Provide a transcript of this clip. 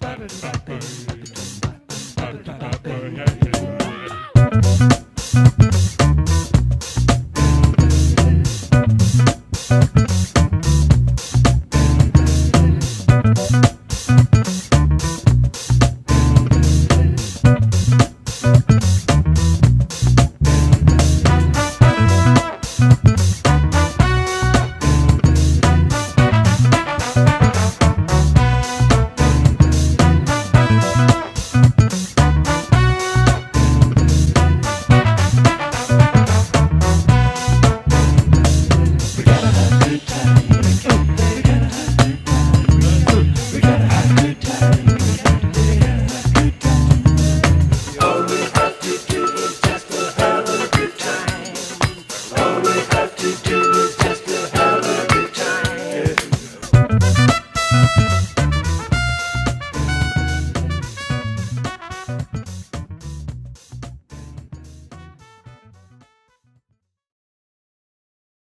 Ba-da-da-da. do do.